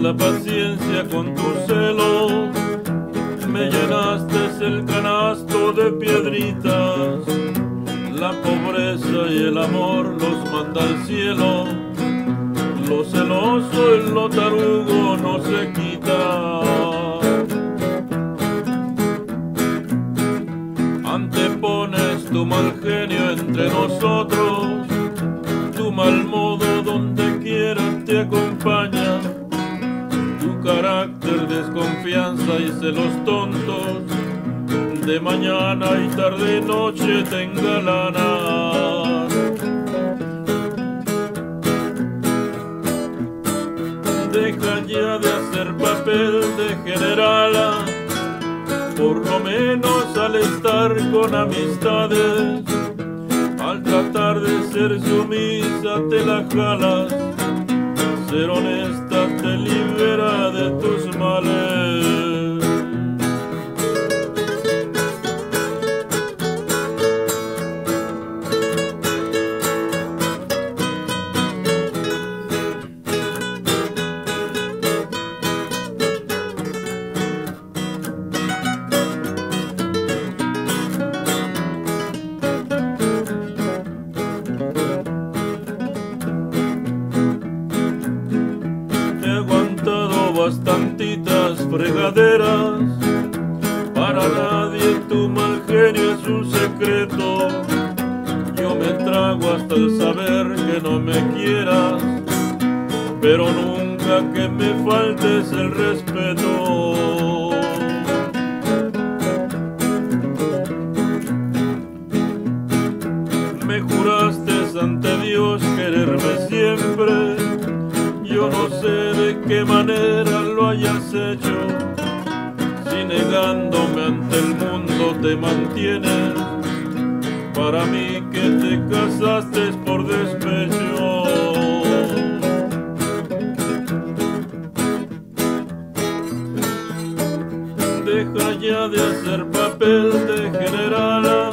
la paciencia con tu celo, me llenaste el canasto de piedritas, la pobreza y el amor los manda al cielo, lo celoso, el lo tarugo no se quita. Antepones tu mal genio entre nosotros, tu mal modo acompaña, tu carácter, desconfianza y celos tontos, de mañana y tarde noche te engalanan. Deja ya de hacer papel de generala, por lo menos al estar con amistades, al tratar de ser sumisa te la jalas, ser aguantado bastantitas fregaderas. Para nadie tu mal genio es un secreto. Yo me trago hasta el saber que no me quieras, pero nunca que me faltes el respeto. Me juraste ante Dios quererme siempre. Yo no sé de qué manera lo hayas hecho. Si negándome ante el mundo te mantienes. Para mí que te casaste es por despecho. Deja ya de hacer papel de generala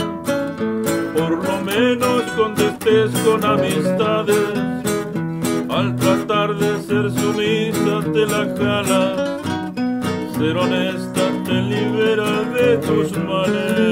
por lo menos contestes con amistades. Al tratar de ser sumisa la jalas, ser honesta te libera de tus males.